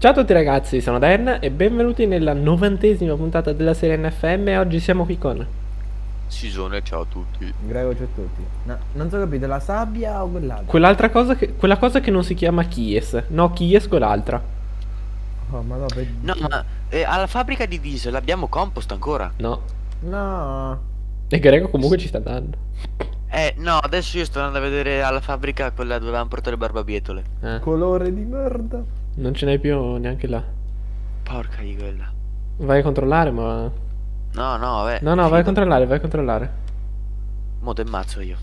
Ciao a tutti ragazzi, sono Dan e benvenuti nella novantesima puntata della serie NFM e oggi siamo qui con... Sisone, ciao a tutti. Grego ciao a tutti. No, non so capito, la sabbia o quell'altra? Quell'altra cosa che, quella cosa che non si chiama Kies, no Kies quell'altra. Oh, ma no, per... No, ma eh, alla fabbrica di diesel abbiamo compost ancora? No. No. E Grego comunque ci sta dando. Eh, no, adesso io sto andando a vedere alla fabbrica quella dove avevamo portato le barbabietole. Eh, Colore di merda. Non ce n'hai più neanche là. Porca di quella. Vai a controllare ma... No, no, vabbè. No, no, vai a controllare, vai a controllare. Mo te ammazzo io.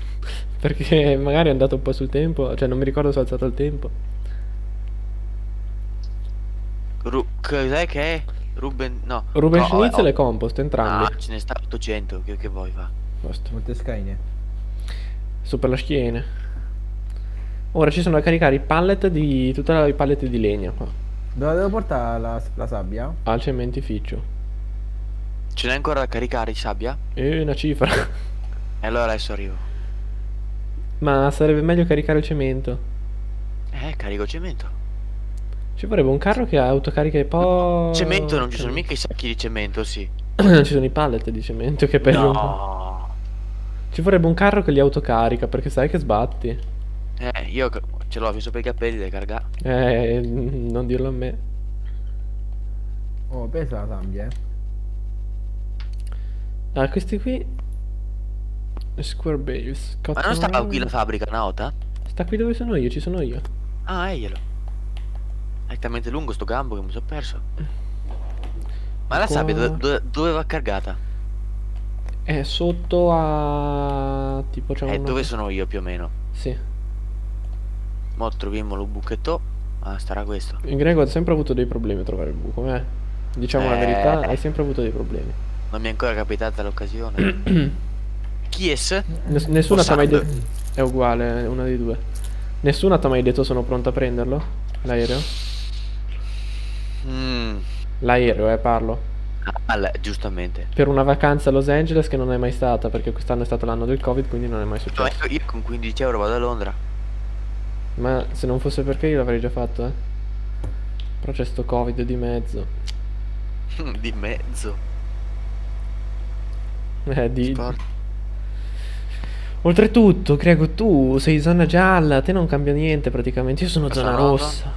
Perché magari è andato un po' sul tempo, cioè non mi ricordo se ho alzato il tempo. Ru cos'è che è? Ruben... No. Ruben no, Schnitzel vabbè, e Compost, entrambi. Ah, ce ne sta 800, che, che vuoi fa? Posto. Molte scaine. Su per la schiena. Ora ci sono da caricare i pallet di... tutte le pallet di legno qua. Dove devo portare la, la sabbia? Al cementificio. Ce n'è ancora da caricare di sabbia? E una cifra. E allora adesso arrivo. Ma sarebbe meglio caricare il cemento. Eh, carico cemento. Ci vorrebbe un carro che autocarica i po'. Cemento non ci sono mica i sacchi di cemento, sì. non ci sono i pallet di cemento che po'. No. Ci vorrebbe un carro che li autocarica perché sai che sbatti. Eh, io ce l'ho fisso per i capelli da caricare. Eh, non dirlo a me. Oh, pesa la sabbia, eh. Ah, questi qui. Square Base. Ma non stava qui la fabbrica, Naota? Sta qui dove sono io, ci sono io. Ah, eglielo. È talmente lungo sto gambo che mi sono perso. Ma la Qua- sabbia dove, dove- dove va cargata? È sotto a. Tipo c'è Eh, una- dove sono io più o meno? Sì. Mo troviamo il buchetto. Ah, starà questo. In Grego ha sempre avuto dei problemi a trovare il buco, eh. Diciamo la Eh. verità, hai sempre avuto dei problemi. Non mi è ancora capitata l'occasione. Chi è? Ness- nessuna ti ha mai detto. È uguale, una dei due. Nessuna ti ha mai detto sono pronto a prenderlo? L'aereo? Mm. L'aereo, eh, parlo. Ah, giustamente. Per una vacanza a Los Angeles che non è mai stata, perché quest'anno è stato l'anno del Covid, quindi non è mai No, successo. io, io con 15 euro vado a Londra. Ma se non fosse perché io l'avrei già fatto, eh. Però c'è sto Covid di mezzo. di mezzo. Eh, di... Sport. Oltretutto, Grego, tu sei zona gialla, a te non cambia niente praticamente. Io sono Ma zona rossa.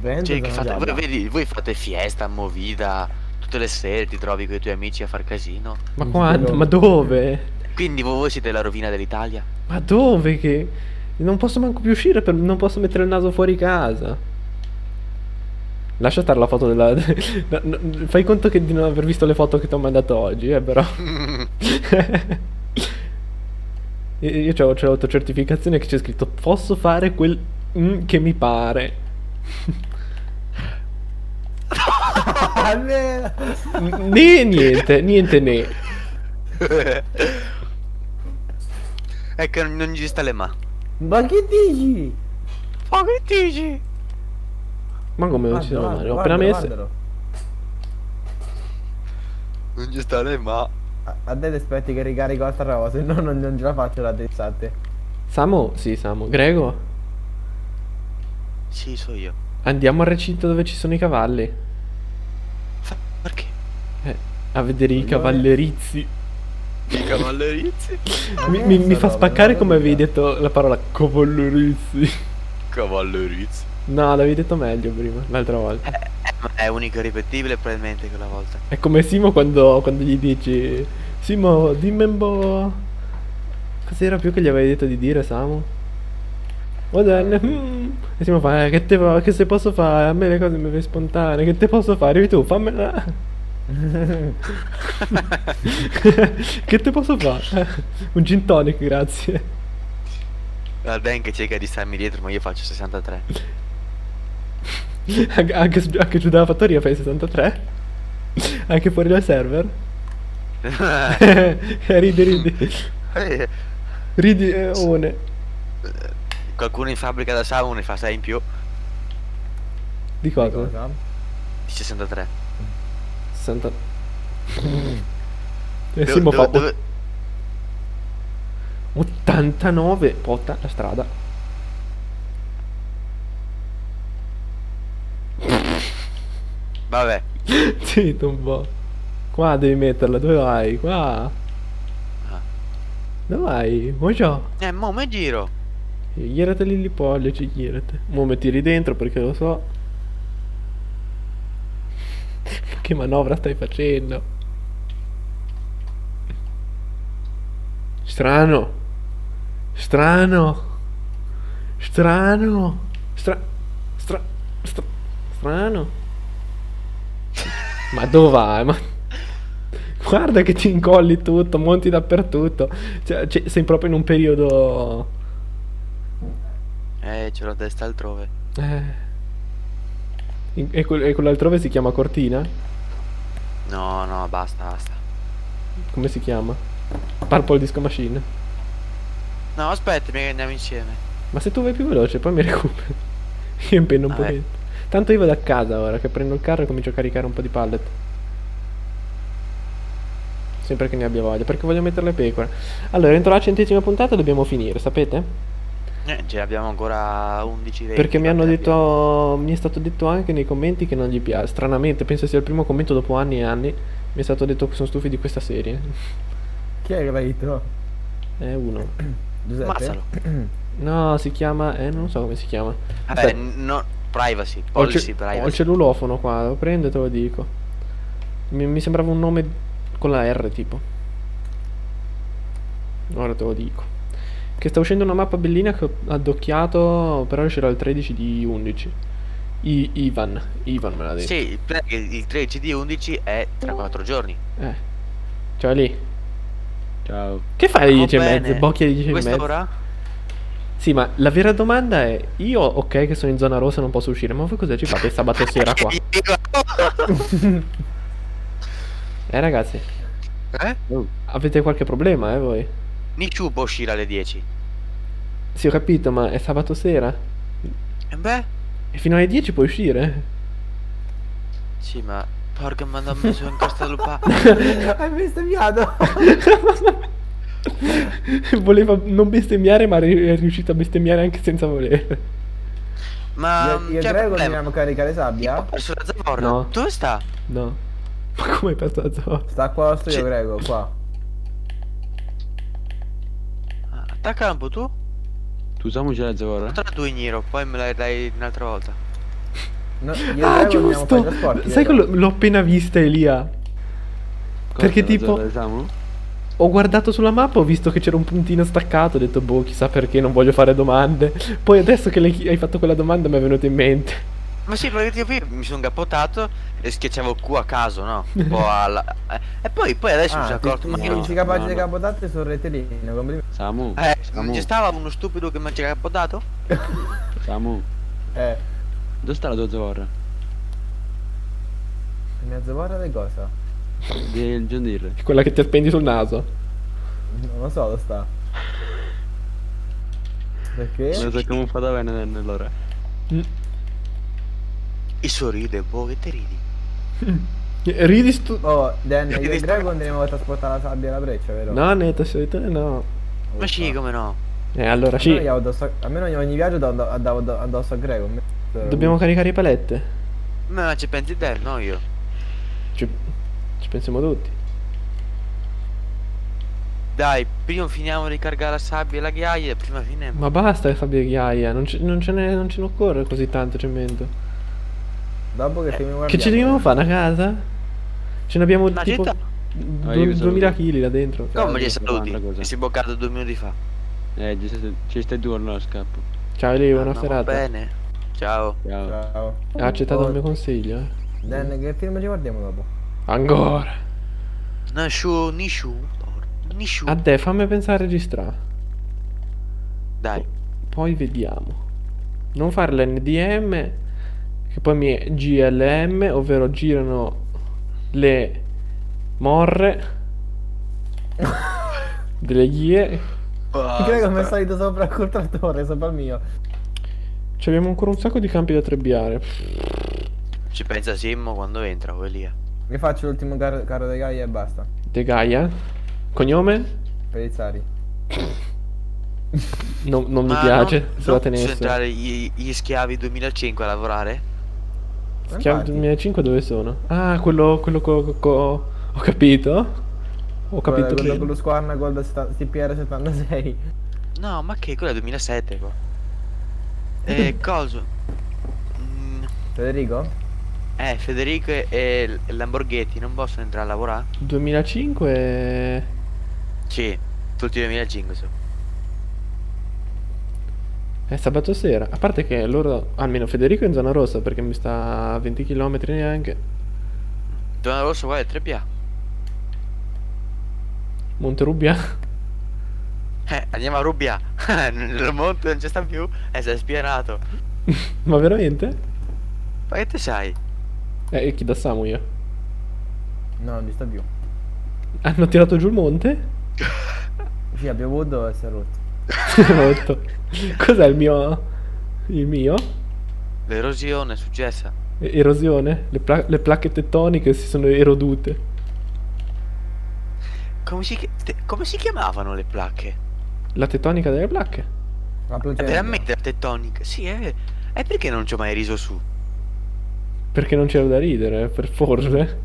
Vento Cioè, fate, voi, vedi, voi fate fiesta, movida, tutte le sere ti trovi con i tuoi amici a far casino. Ma quando? Ma dove? Quindi voi siete la rovina dell'Italia? Ma dove che... Non posso manco più uscire, per... non posso mettere il naso fuori casa. Lascia stare la foto della... fai conto che di non aver visto le foto che ti ho mandato oggi, eh, però... Io- c'ho, c'ho l'autocertificazione che c'è scritto posso fare quel mm, che mi pare. Né niente, niente né. ecco, non, non ci sta le mani. Ma che dici? Ma che dici? Ma come non ci sono mani? Ho appena messe. guardalo. Non ci sta le mani. A, a te ti aspetti che ricarico altra roba, se no non, non ce la faccio la tezzate. Samu? Sì, Samu. Grego? Sì, so io. Andiamo al recinto dove ci sono i cavalli. Fa- Perché? Eh, a vedere i Coglione. cavallerizzi. I cavallerizi. Mi, mi- mi fa spaccare come avevi detto la parola cavallerizzi. Cavallerizi. No, l'avevi detto meglio prima, l'altra volta. Eh, ma è unico e ripetibile probabilmente quella volta. È come Simo quando, quando gli dici Simo, dimmi un po'. Cos'era più che gli avevi detto di dire, Samu? Va bene. mm. E Simo fa, eh, che, te, che se posso fare? A me le cose mi fai spontanee. Che te posso fare? Arrivi tu, fammela. che te posso fare? Un gin tonic, grazie. La Dan che cerca di starmi dietro, ma io faccio 63. Anche, anche, giù dalla fattoria fai 63? Anche fuori dal server? ridi, ridi. Eh, Ridi, eh, one. Qualcuno in fabbrica da Samu ne fa 6 in più. Di cosa? Cosa? Di 63. 60. E Dove- Simo fa dove- dove- 89. Potta la strada. Vabbè. Zitto un po'. Qua devi metterla, dove vai? Qua. Ah. Dove vai? Mojo. Eh, mo mi giro. Girate lì li pollici, girate. Mo mi tiri dentro perché lo so. Che manovra stai facendo? Strano. Strano. Strano. Stra... Stra... Stra... Strano. Ma dove vai? Ma... Guarda che ti incolli tutto, monti dappertutto. Cioè, cioè, sei proprio in un periodo... Eh, c'ho la testa altrove. Eh. E quell'altrove si chiama Cortina? No, no, basta, basta. Come si chiama? Purple Disco Machine. No, aspettami che andiamo insieme. Ma se tu vai più veloce poi mi recuperi. Io impendo un Vabbè. pochetto. Tanto io vado a casa ora che prendo il carro e comincio a caricare un po' di pallet. Sempre che ne abbia voglia, perché voglio mettere le pecore. Allora, entro la centesima puntata dobbiamo finire, sapete? Eh, ce abbiamo ancora 11 20, Perché mi hanno abbiamo? detto, mi è stato detto anche nei commenti che non gli piace. Stranamente, penso sia il primo commento dopo anni e anni. Mi è stato detto che sono stufi di questa serie. Chi è detto? È uno. Giuseppe? No, si chiama. Eh, non so come si chiama. Vabbè, no, privacy, ho, il policy, ce- ho il privacy. cellulofono qua, lo prendo e te lo dico. Mi, mi sembrava un nome con la R tipo. Ora te lo dico. Che sta uscendo una mappa bellina che ho addocchiato, però uscirà il 13 di 11. I- Ivan, Ivan me l'ha detto. Sì, il plan- il il 13 di 11 è tra 4 giorni. Eh. Ciao lì. Ciao. Che fai alle Stiamo 10 e mezza? bene. Bocchi alle 10 e mezza? ora? Sì, ma la vera domanda è: io, ok, che sono in zona rossa, non posso uscire, ma voi cosa ci fate sabato sera qua? Eh, ragazzi, eh? Avete qualche problema, eh, voi? Nishu può uscire alle 10. Sì, ho capito, ma è sabato sera? E beh, E fino alle 10 puoi uscire? sì, ma porca ma non mi sono incastrato. Hai bestemmiato? Voleva non bestemmiare, ma è riuscito a bestemmiare anche senza volere. Ma io io e c'è Grego a caricare Io ho sabbia? perso la zavorra. No. Dove sta? No. Ma come hai perso la zona? Sta qua lo studio Sì. Grego, qua. Ah, attaccala un po' tu. tu usiamo già la zavorra? Tra tu in giro, poi me la dai un'altra volta. No, io Ah, giusto! Sai che vero? l'ho appena vista, Elia? Cosa, Perché tipo- usiamo? Ho guardato sulla mappa, ho visto che c'era un puntino staccato, ho detto, boh, chissà perché, non voglio fare domande. Poi adesso che hai fatto quella domanda mi è venuto in mente. Ma sì, perché io qui mi sono ingappottato e schiacciavo il Q a caso, no? Un po' alla... eh, E poi, poi adesso mi Ah, sono ti, accorto, ma io... dici capace no, di capotate sul retellino, complimenti. Samu. Eh, Samu. non ci stava uno stupido che mi ha capotato? Samu. Eh, Dove sta la tua zavorra? mia zavorra di cosa? Del John Deere. Quella che ti appendi sul naso. Non lo so dove sta. Perché? Non so come fa da bene allora. Mm. E sorride, boh, che te ridi? Eh, Ridi stu... Oh, Dan, io e andremo a trasportare la sabbia e la breccia, vero? No, netto, solitamente no. Ma sì, come no? Eh, allora sì. addosso, almeno ogni viaggio andavo andavo addosso a Grego. Dobbiamo caricare i palette. Ma ci pensi te, no io. Ci, ci pensiamo tutti. Dai, prima finiamo di caricare la sabbia e la ghiaia e prima finiamo. Ma basta che sabbia ghiaia, non, ce- non ce ne, non ce ne occorre così tanto cemento. Dopo che stiamo guardando. Che ci dobbiamo fare una casa? Ce ne abbiamo Una tipo città. du- Ah, io vi 2000 saluto. kg là dentro. Ciao, Come gli dico saluti? Mi si è bloccato due minuti fa. Eh, ci stai, ci stai tu allora scappo. Ciao Eli, buona serata. bene. Ciao. Ciao. Ciao. Ha accettato Oh, il mio consiglio, eh. Dan, che film ci guardiamo dopo? Ancora. Nashu, Nishu. porca- Nishu. A te, fammi pensare a registrare. Dai. Poi vediamo. Non fare l'NDM, che poi mi è GLM, ovvero girano le morre delle ghie. Grego mi è salito sopra col trattore, sopra il mio. Ci abbiamo ancora un sacco di campi da trebbiare. Ci pensa Simmo quando entra, quello lì. Vi faccio l'ultimo carro, carro dei Gaia e basta. De Gaia. Cognome? Perizzari. Non, non mi piace. non- se la non possono tenesse. entrare gli, gli schiavi 2005 a lavorare? Schiavo Infatti. 2005 dove sono? Ah, quello, quello co- co- Ho capito. Ho capito quello, quello bene. con lo squarna gol da seta- CPR76. No, ma che quello è 2007 qua. E coso? Mm, Federico? eh, Federico e- e Lamborghetti non possono entrare a lavorare? 2005 Sì, tutti 2005 so. È sabato sera. A parte che loro, almeno Federico è in zona rossa perché mi sta a 20 km neanche. Zona rossa qua è 3PA. Monterubia. Eh, andiamo a Rubbia. Il monte non c'è sta più e si è spianato. Ma veramente? Ma che te sai? Eh, chi da Samu io? No, non ci sta più. Hanno tirato giù il monte? Sì, ha piovuto e si è rotto. Cos'è il mio? Il mio? L'erosione è successa. E- Erosione? Le, pla- le placche tettoniche si sono erodute. Come si, come si chiamavano le placche? La tettonica delle placche. La È pluceria. veramente la tettonica? Sì, è vero. E perché non ci ho mai riso su? Perché non c'era da ridere, per forse.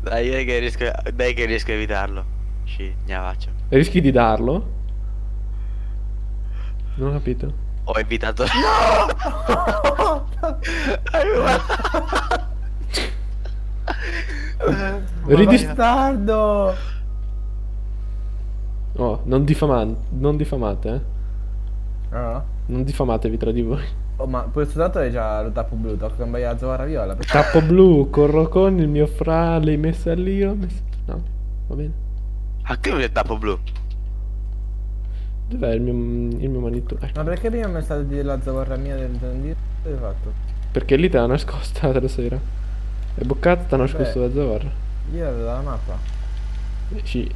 Dai, dai che riesco, dai che riesco a evitarlo. Sì, faccio. Rischi di darlo? Non ho capito. Ho evitato. No! Ridis- Bastardo! Oh, non, difaman- non diffamate, eh. No? Non diffamatevi tra di voi. Oh, ma questo dato è già lo tappo blu, tocca cambiare la zavorra viola. Tappo blu, corro con il mio fra, l'hai messa lì, ho messa... No, va bene. Anche lui è tappo blu. Dov'è il mio, il mio manito? Ecco. Ma perché prima mi è stato dire la zavorra mia del Zandir? Che hai fatto? Perché lì te l'ha nascosta l'altra sera. È boccata, ti ha nascosto la zavorra. Io avevo la mappa. Eh, sì.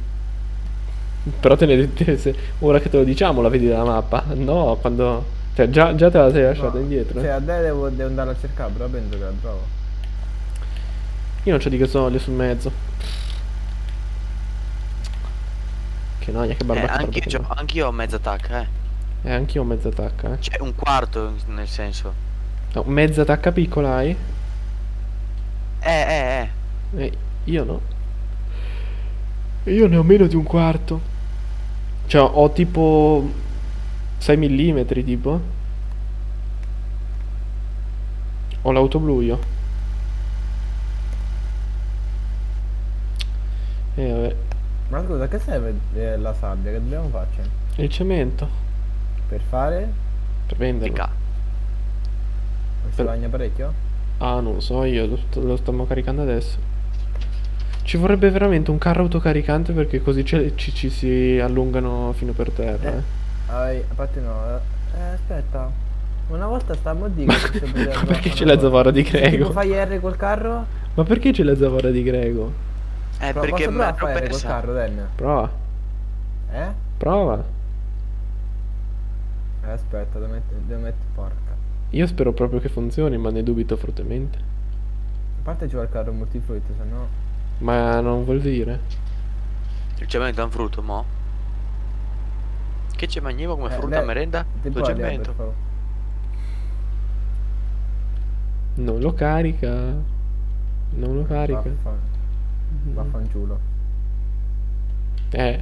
Però te ne te- se- ora che te lo diciamo la vedi dalla mappa. No, quando... Cioè già, già te la sei lasciata No, indietro. Cioè, eh. a te devo, devo andare a cercare, però penso che la trovo. Io non c'ho di gasolio sul mezzo. Che noia, che Eh, barbacca. anche io, ho mezza attacca, eh. Eh, anch'io ho mezza tacca, eh. Cioè, un quarto nel senso. No, mezza tacca piccola hai? Eh, eh, eh. Eh, io no. Io ne ho meno di un quarto. Cioè, ho tipo 6 mm tipo. Ho l'auto blu io. Eh, vabbè. Ma scusa, che serve eh, la sabbia? Che dobbiamo farci? Il cemento. Per fare? Per venderlo. Fica. Non si Per- bagna parecchio? Ah, non lo so, io lo, sto- lo stiamo caricando adesso. Ci vorrebbe veramente un carro autocaricante perché così ce- ci, ci si allungano fino per terra. Eh. Eh. Ah, a parte no. Eh, aspetta. Una volta stavamo a dire che perché c'è la zavorra di Se Grego? fai R col carro? Ma perché c'è la zavorra di Grego? Eh, Pro- perché posso me provare a lo fare R col pensa. carro, Dan? Prova, Eh? prova. Eh, aspetta, devo mettere, devo mettere porca. Io spero proprio che funzioni, ma ne dubito fortemente. A parte ci vuole il carro multifruit, se no. Ma non vuol dire. Il cemento è un frutto, mo? Che ci mangiamo come Eh, frutta a lei- merenda? Lo cemento. Non lo carica. Non lo carica. Vaffan- Vaffanciulo. Eh.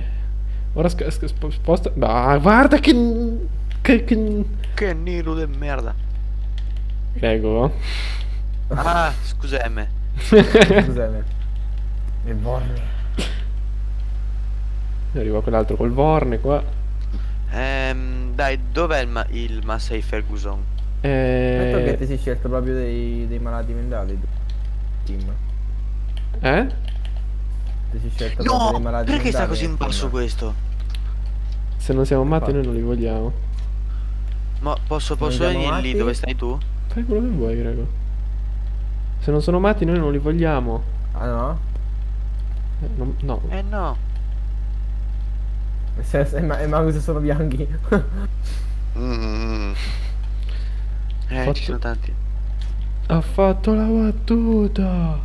Ora sc- sc- sp- sposta. Ah, guarda che. Che. che... Che nero di merda. Grego. Ah, scusami. Scusami. Il borne. Arriva quell'altro col Vorne qua. Ehm, dai, dov'è il, ma- il Massey Ferguson? Detto che Eh. ti sei scelto proprio dei, dei malati mentali. Team. Eh? Scelto proprio No, malati perché sta così in basso questo? Se non siamo matti, noi non li vogliamo. Ma posso, posso venire lì dove stai tu? Fai quello che vuoi, Grego. Se non sono matti, noi non li vogliamo. Ah no? Eh, non- no. Eh no. Se, se, ma, ma se sono bianchi. Mm. Eh, Fatto- ci sono tanti. Ha fatto la battuta.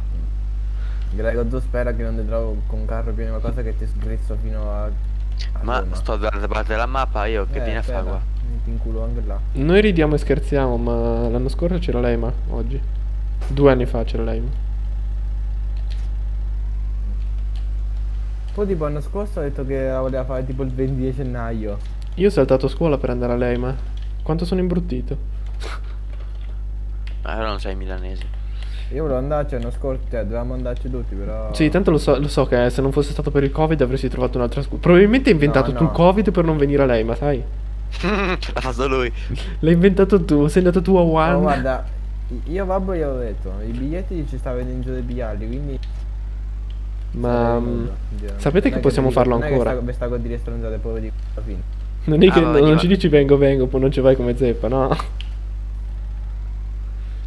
Grego, tu spera che non ti trovo con un carro pieno di qualcosa che ti sgrizzo fino a. a Ma Roma. sto dall'altra parte della mappa io che Eh, viene a fare qua? Metti in culo anche là. Noi ridiamo e scherziamo, ma l'anno scorso c'era lei, ma oggi. Due anni fa c'era lei. Poi tipo l'anno scorso ha detto che la voleva fare tipo il 20 di gennaio. Io ho saltato scuola per andare a lei, ma quanto sono imbruttito. Allora non sei milanese. Io volevo andarci l'anno scorso, cioè dovevamo andarci tutti, però... Sì, tanto lo so, lo so che se non fosse stato per il Covid avresti trovato un'altra scuola. Probabilmente hai inventato No, tu il no. Covid per non venire a lei, ma sai? L'ha fatto lui. L'hai inventato tu, sei andato tu a One. No, guarda, io babbo gli avevo detto, i biglietti ci sta vendendo dei bigliardi, quindi... Ma mm, sapete non che possiamo vi- farlo non è che ancora? sta- sta con dire stronzate poi di alla fine. non è che Ah, non veniva- ci dici vengo, vengo, poi non ci vai come zeppa, no?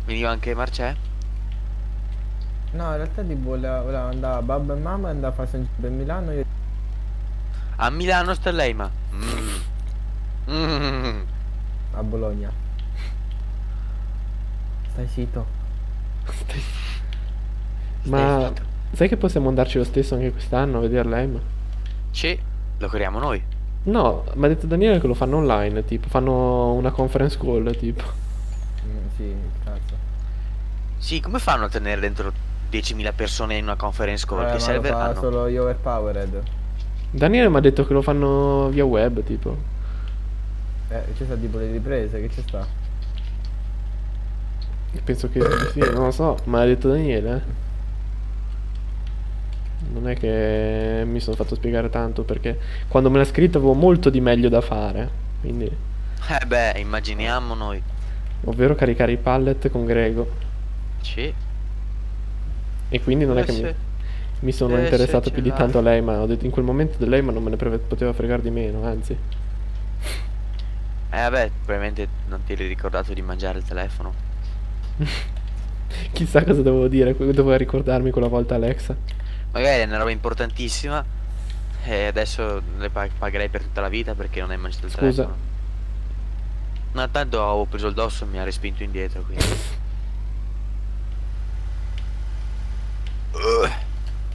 Veniva anche Marcè? No, in realtà tipo voleva, voleva andare a babbo e mamma e andare a fare San Giuseppe a Milano, io... A Milano sta lei, ma. Mm. Mm. a Bologna. Stai zitto. Ma zitto. sai che possiamo andarci lo stesso anche quest'anno a vedere lei? Ma... Sì, lo creiamo noi. No, mi ha detto Daniele che lo fanno online, tipo, fanno una conference call, tipo. Mm, sì, cazzo. Sì, come fanno a tenere dentro 10.000 persone in una conference call? Eh, che ma serve? lo fa Ah, no. solo io overpowered. Daniele mi ha detto che lo fanno via web, tipo. Eh, c'è sta tipo le riprese, che ci sta? Penso che sì, non lo so, ma ha detto Daniele. eh. Non è che mi sono fatto spiegare tanto perché quando me l'ha scritto avevo molto di meglio da fare. Quindi, Eh beh, immaginiamo noi. ovvero caricare i pallet con Grego. Sì. E quindi non è Eh, che sì. mi, mi sono Eh, interessato sì, più di tanto a lei, ma ho detto in quel momento di lei, ma non me ne pre- poteva fregare di meno, anzi. Eh vabbè, probabilmente non ti eri ricordato di mangiare il telefono. Chissà cosa dovevo dire, dovevo ricordarmi quella volta Alexa. Magari è una roba importantissima. E adesso le pag- pagherei per tutta la vita perché non hai mangiato il Scusa. telefono. No, tanto avevo preso il dosso e mi ha respinto indietro, quindi.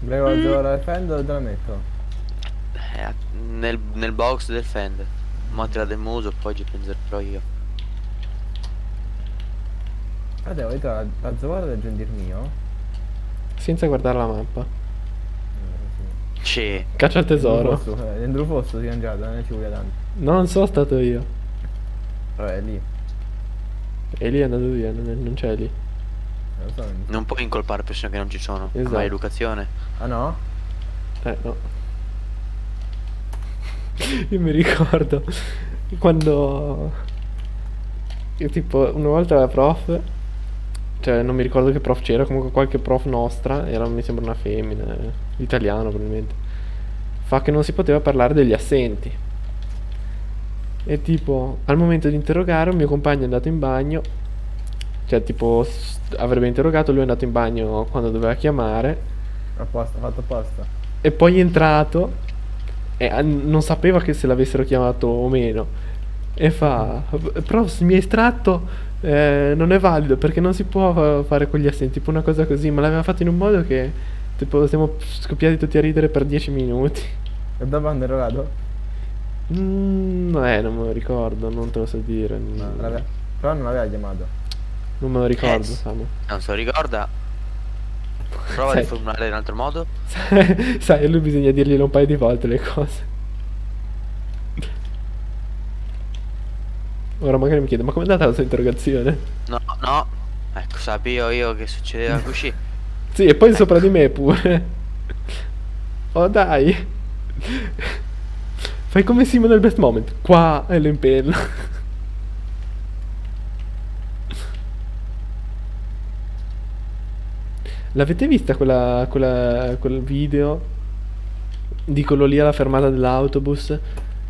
Prego, mm. ora il fend dove te la metto? Eh, nel, nel box del Fender. Mo te la del muso, poi ci penserò io. Guarda, vedete la, la Zavora del Gendir mio? Senza guardare la mappa. Eh, sì. Caccia al tesoro. Dentro dentro fosso si è mangiato, non ci vuole tanto. Non so stato io. Vabbè, è lì. E lì è andato via, non c'è lì. Non lo so. non- Non puoi incolpare persone che non ci sono. Esatto. Ma educazione. Ah no? Eh no. Io mi ricordo quando io tipo una volta la prof cioè non mi ricordo che prof c'era, comunque qualche prof nostra, era mi sembra una femmina, eh, italiano probabilmente. Fa che non si poteva parlare degli assenti. E tipo, al momento di interrogare, un mio compagno è andato in bagno. Cioè, tipo, avrebbe interrogato, lui è andato in bagno quando doveva chiamare. Apposta, fatto apposta. E poi è entrato e ah, non sapeva che se l'avessero chiamato o meno. E fa, però se mi hai estratto eh, non è valido perché non si può fa- fare con gli assenti, tipo una cosa così, ma l'aveva fatto in un modo che tipo siamo scoppiati tutti a ridere per 10 minuti. E dopo hanno erogato? Mm, eh, non me lo ricordo, non te lo so dire. No, non- però non l'aveva chiamato. Non me lo ricordo, Eh, Samu. Non se lo ricorda. Prova a riformulare in un altro modo. Sai, a lui bisogna dirglielo un paio di volte le cose. Ora magari mi chiede, ma com'è andata la sua interrogazione? No, no. Ecco, sapevo io che succedeva così. Sì, e poi sopra di me pure. Oh dai. Fai come Simo nel best moment. Qua è l'impenno. L'avete vista quella, quella, quel video di quello lì alla fermata dell'autobus?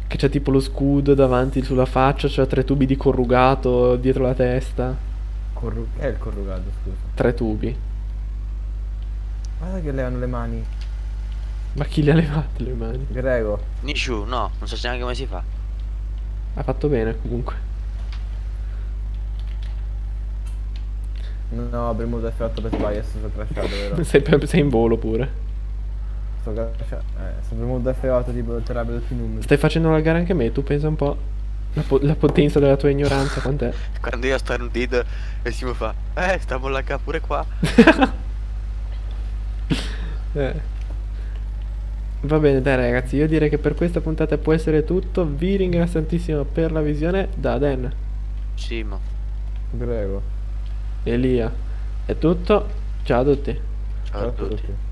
Che c'è tipo lo scudo davanti sulla faccia, c'ha tre tubi di corrugato dietro la testa. Corru- che è il corrugato, scusa? Tre tubi. Guarda che levano le mani. Ma chi le ha levate le mani? Grego. Nishu, no, non so neanche come si fa. Ha fatto bene comunque. No, ho premuto F8 per sbaglio, adesso sono crashato, vero? sei, sei in volo pure. Sto crashato. Eh, sto premuto F8 tipo il terapia tutti i numeri. Stai facendo la gara anche me, tu pensa un po'. La, po- la potenza della tua ignoranza, quant'è? Quando io starnutito e Simo fa, eh, stavo là pure qua. Eh. Va bene, dai ragazzi, io direi che per questa puntata può essere tutto. Vi ringrazio tantissimo per la visione. Da Den, Simo. Prego. Elia, è tutto. Ciao a tutti. Ciao a tutti.